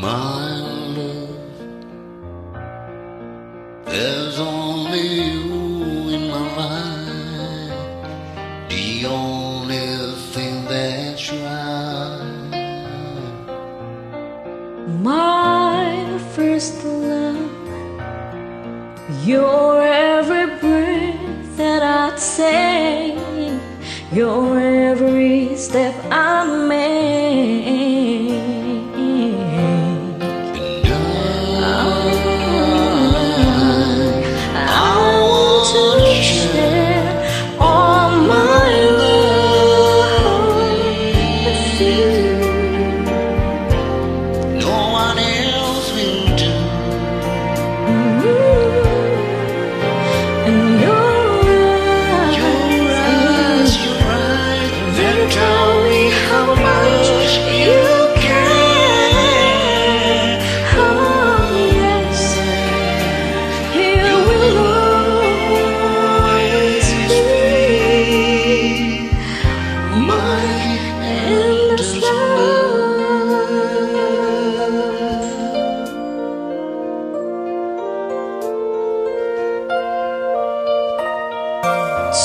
My love, there's only you in my the only thing that's right. My first love, your every breath that I take, your every step I make.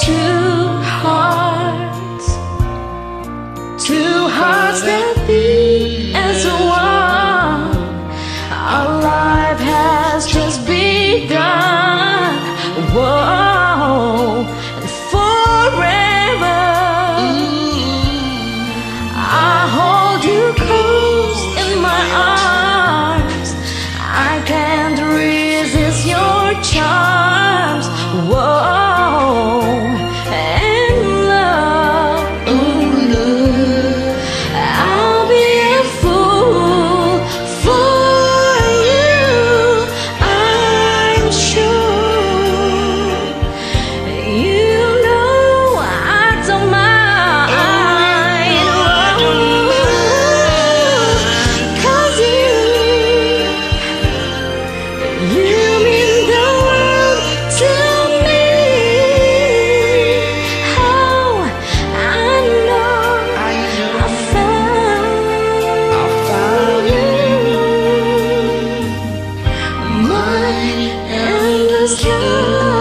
two hearts, two hearts that beat as one. Our life has just begun. Whoa, and forever. I hold you close in my arms. Cause you.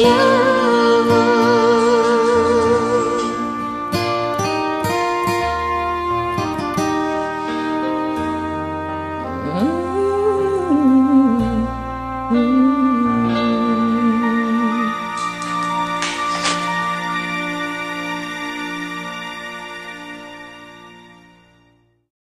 you.